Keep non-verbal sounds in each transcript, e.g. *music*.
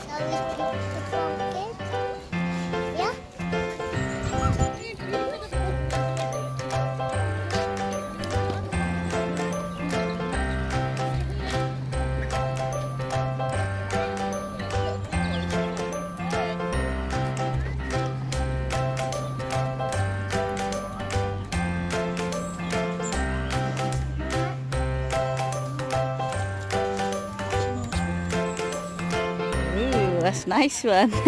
ちょっと。That's nice one. *laughs*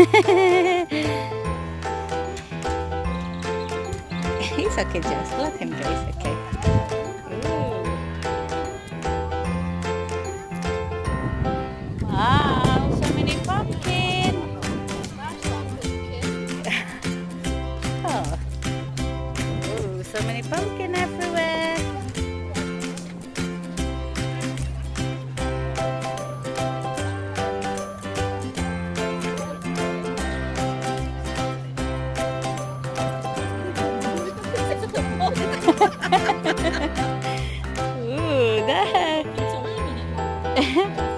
he's okay, Jess. Let him go. *laughs*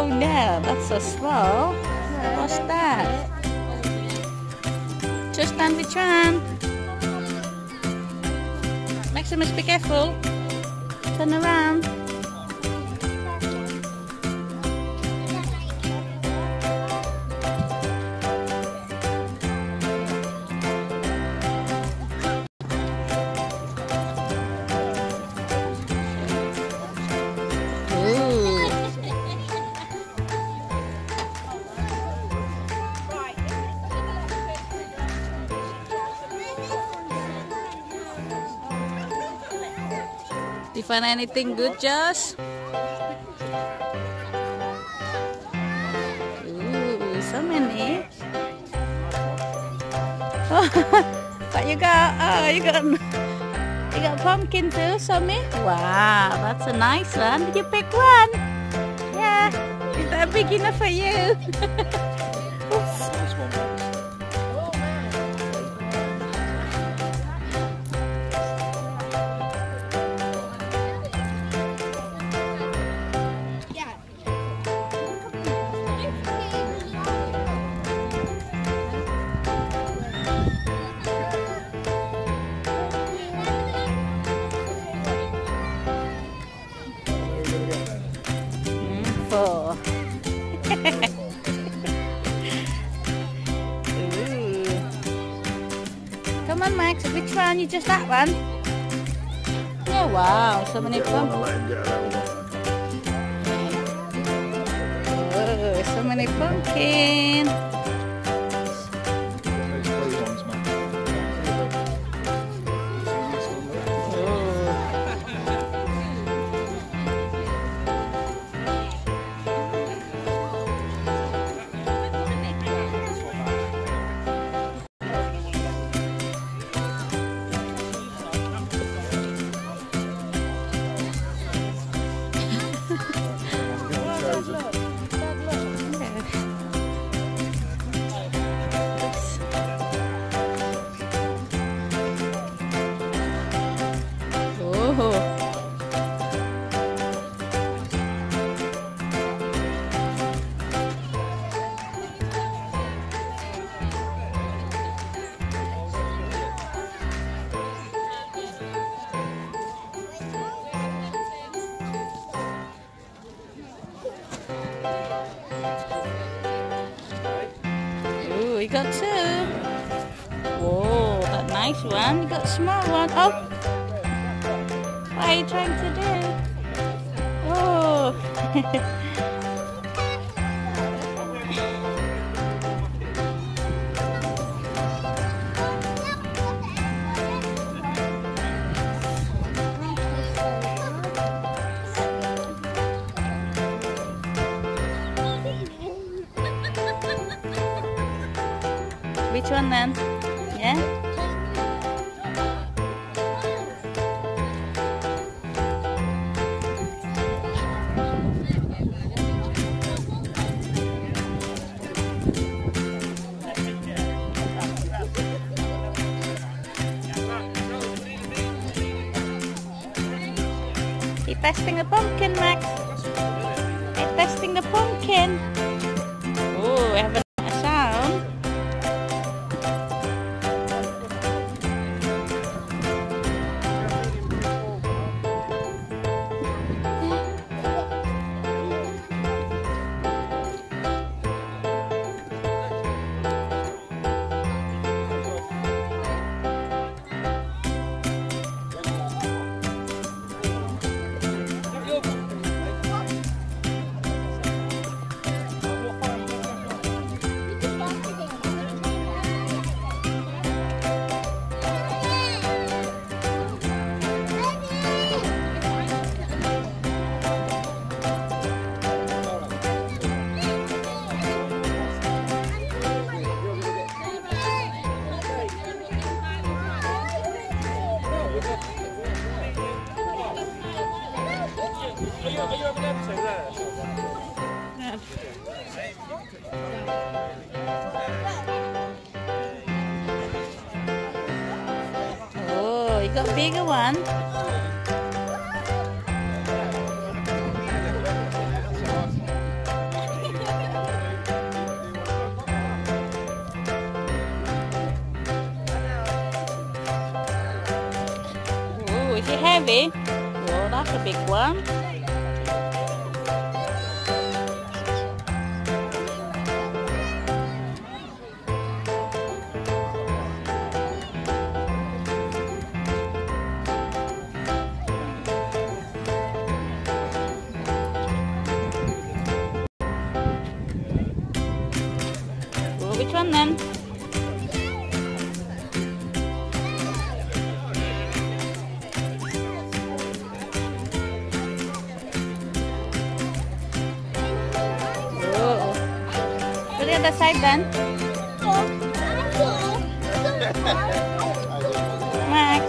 Oh no, that's so small. What's that? Just stand with Tran. Maximus, be careful. Turn around. You find anything good, Josh? Ooh, so many. Oh, *laughs* what you got? Oh, you got you got pumpkin too, Sammy? Wow, that's a nice one. Did you pick one? Yeah. Is that big enough for you? *laughs* You just that one? Yeah, wow. So many pumpkins. Oh, so many pumpkin. You got two. Whoa, that nice one. You got small one. Oh, what are you trying to do? Oh. *laughs* ma'am? Yeah? He's testing a pumpkin, Max. He's testing the pumpkin. Oh, have a bigger one. Oh, is it heavy? Oh, that's a big one. To the side then. Max.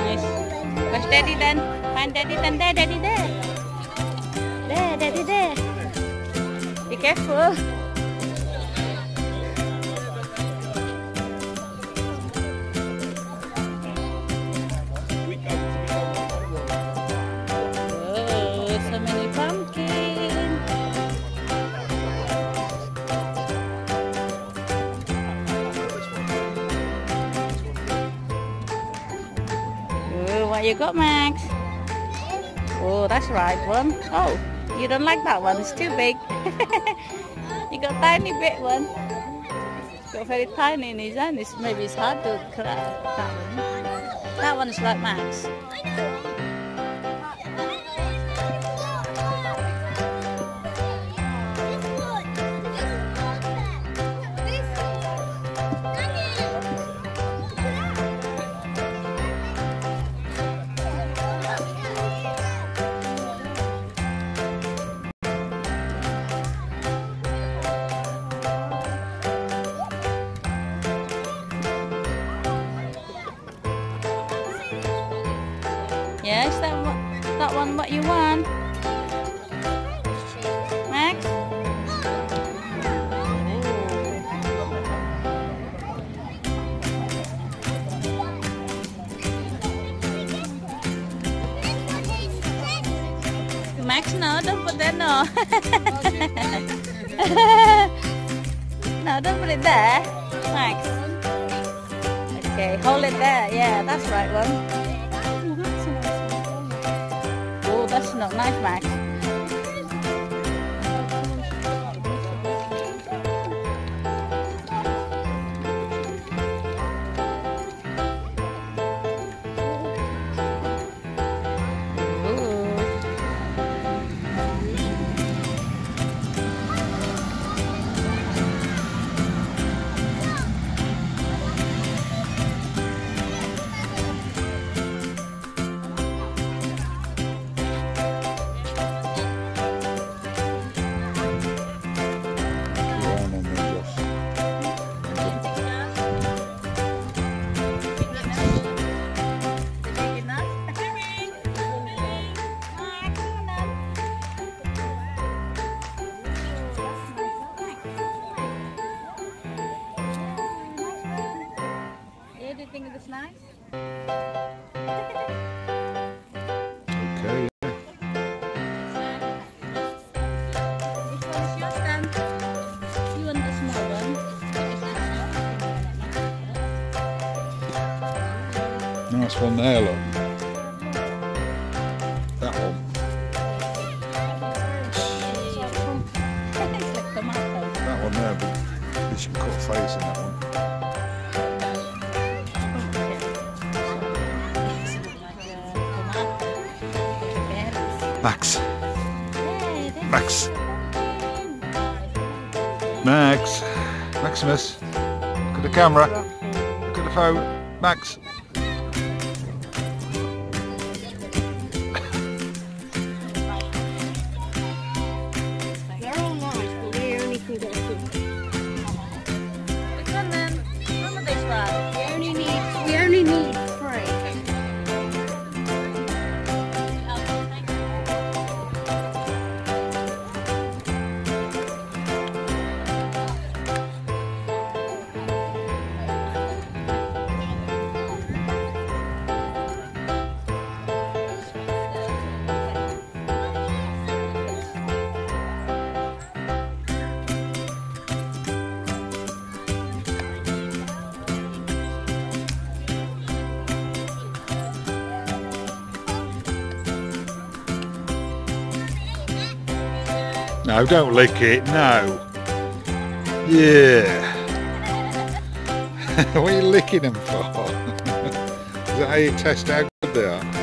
Nice. Where's daddy then? Find daddy then. There, daddy there. There, daddy there. Be careful. What you got, Max? Oh, that's right one. Oh, you don't like that one? It's too big. *laughs* you got tiny bit one. Got very tiny in his hand. It's, maybe it's hard to crack that one. That one is like Max. Yes, that one, that one what you want, Max? Max, no, don't put that, no. no, don't put it there. Max. Okay, hold it there. Yeah, that's right one. That's not nice, Max. One there, look. That one. That one there, but there's some cut face in that one. Max. Max. Max. Maximus. Look at the camera. Look at the phone. Max. No, don't lick it. No. Yeah. *laughs* what are you licking them for? *laughs* Is that how you test how good they are?